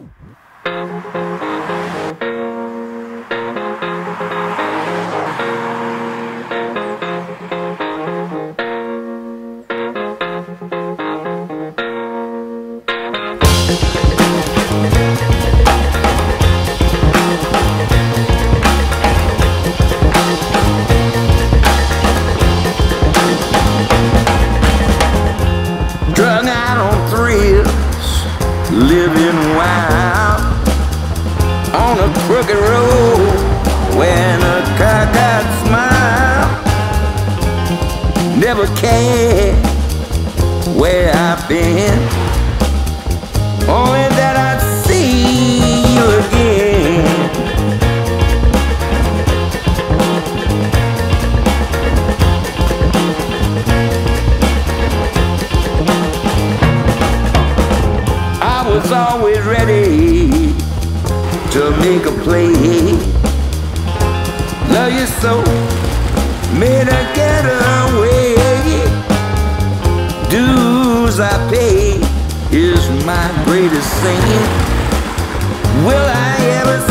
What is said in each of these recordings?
Ooh. made a getaway. Dues I pay is my greatest sin. Will I ever?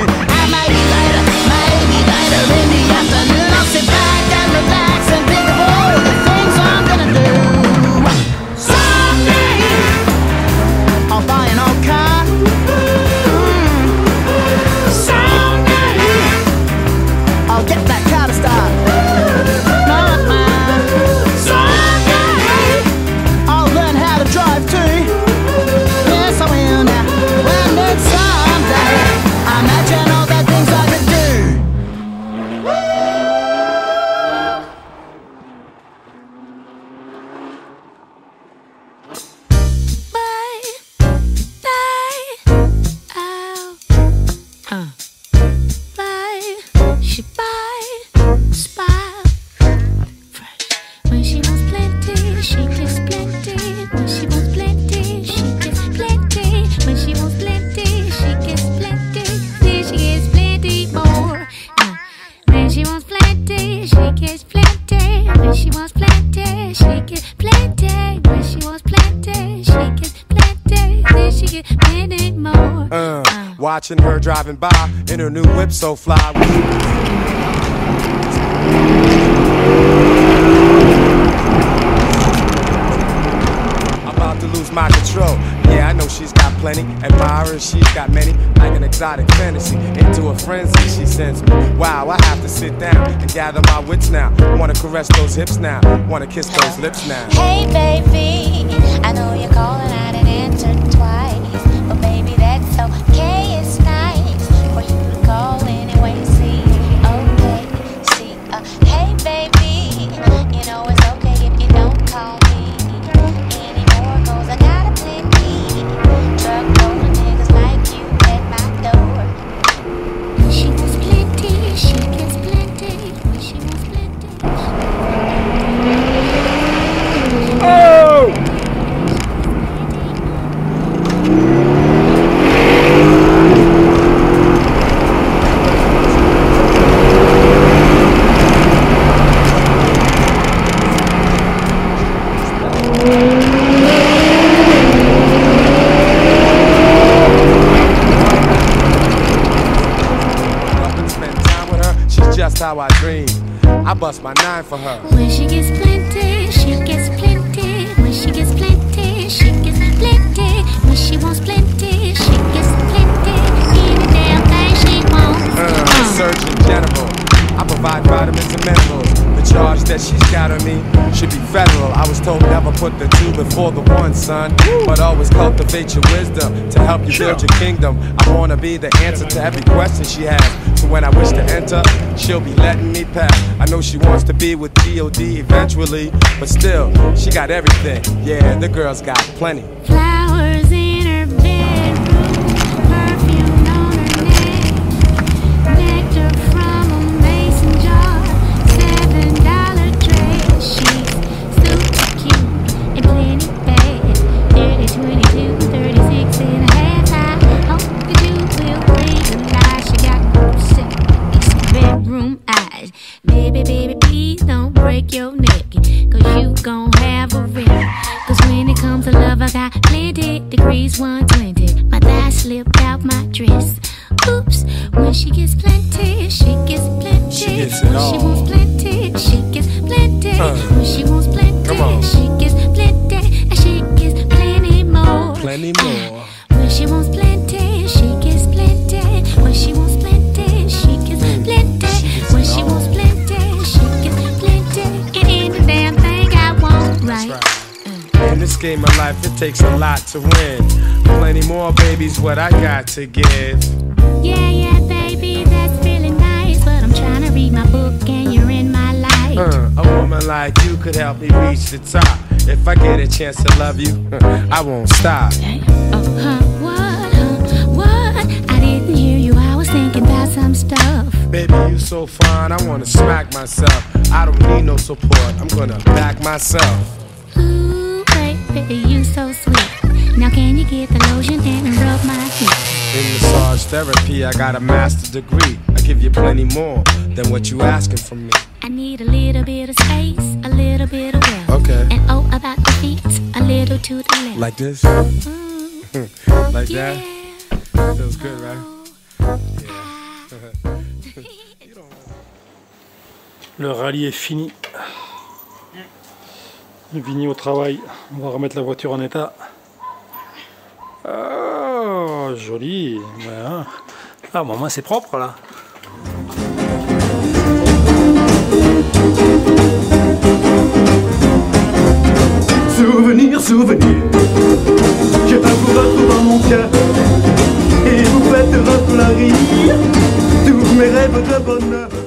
Rock uh, bye, she watching her driving by in her new whip so fly. About to lose my control. Yeah, I know she's got plenty. Admirers, she's got many. Like an exotic fantasy. Into a frenzy, she sends me. Wow, I have to sit down and gather my wits now. Wanna caress those hips now. Wanna kiss those lips now. Hey baby, I know you're calling, I didn't answer twice. But baby, that's okay, it's bust my nine for her. When she gets plenty, she gets plenty. When she gets plenty, she gets plenty. When she wants plenty, she gets plenty. Any damn thing she wants. Uh, Surgeon General. I provide vitamins and minerals. The charge that she's got on me should be federal. I was told never put the two before the one, son. But always cultivate your wisdom to help you build your kingdom. I wanna be the answer to every question she has. So when I wish to enter, she'll be letting me pass. I know she wants to be with DOD eventually, but still, she got everything. Yeah, the girl's got plenty. Flowers in her bedroom, Slipped out my dress. Oops, when she gets plenty, she gets plenty. She gets it when she all. wants plenty, Game of life, it takes a lot to win. Plenty more, babies, what I got to give. Yeah, yeah, baby, that's really nice. But I'm trying to read my book and you're in my life. Uh, a woman like you could help me reach the top. If I get a chance to love you, I won't stop. Oh, huh, what, huh, what? I didn't hear you, I was thinking about some stuff. Baby, you so so fine, I wanna smack myself. I don't need no support, I'm gonna back myself. Ooh, baby, you so sweet. Now can you get the lotion and rub my feet? In massage therapy, I got a master's degree. I give you plenty more than what you asking from me. I need a little bit of space, a little bit of wealth. Okay. And oh, about the feet, a little to the left. Like this? Ooh, mm-hmm. like yeah. that? Feels good, right? Oh, yeah. Le rallye est fini. Vini au travail, on va remettre la voiture en état. Oh, joli. Voilà. Hein. Ah, bon, moi c'est propre là. Souvenir, souvenir. Je pas vous retrouver mon cœur. Et vous faites rire tous mes rêves de bonheur.